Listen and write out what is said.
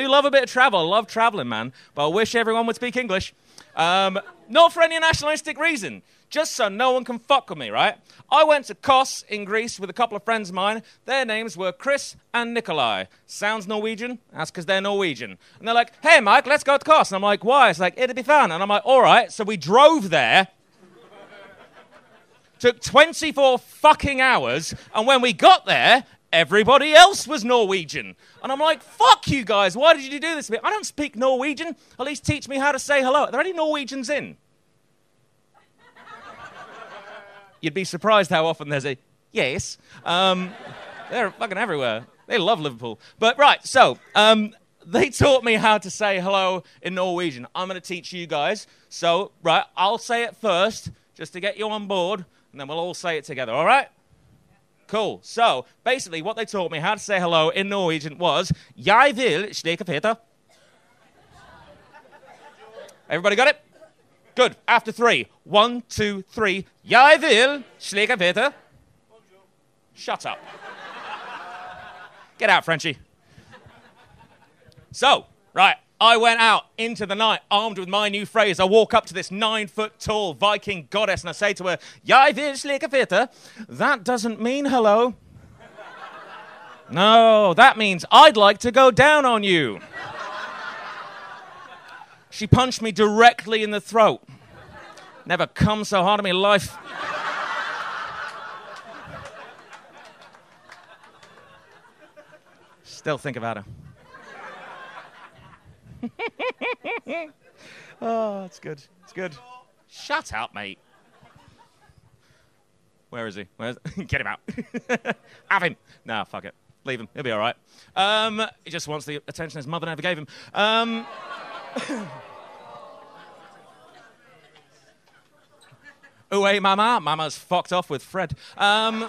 do love a bit of travel. Love traveling, man. But I wish everyone would speak English. Um, not for any nationalistic reason, just so no one can fuck with me, right? I went to Kos in Greece with a couple of friends of mine. Their names were Chris and Nikolai. Sounds Norwegian? That's because they're Norwegian. And they're like, hey, Mike, let's go to Kos. And I'm like, why? It's like, it'd be fun. And I'm like, all right. So we drove there. Took 24 fucking hours. And when we got there, everybody else was Norwegian. And I'm like, fuck you guys, why did you do this to me? I don't speak Norwegian. At least teach me how to say hello. Are there any Norwegians in? You'd be surprised how often there's a yes. Um, they're fucking everywhere. They love Liverpool. But right, so um, they taught me how to say hello in Norwegian. I'm going to teach you guys. So, right, I'll say it first just to get you on board, and then we'll all say it together, all right? Cool. So basically, what they taught me how to say hello in Norwegian was Jeg vil feta. Everybody got it? Good. After three. One, two, three. Jeg vil slike feta. Shut up. Get out, Frenchie. So, right. I went out into the night armed with my new phrase. I walk up to this nine foot tall Viking goddess and I say to her, Jeg. That doesn't mean hello. No, that means I'd like to go down on you. She punched me directly in the throat. Never come so hard in my life. Still think about her. oh, it's good. It's good. Shut up, mate. Where is he? Where's Get him out. Have him. No, fuck it. Leave him. He'll be all right. Um, he just wants the attention his mother never gave him. Um, oh, hey, mama. Mama's fucked off with Fred. Um,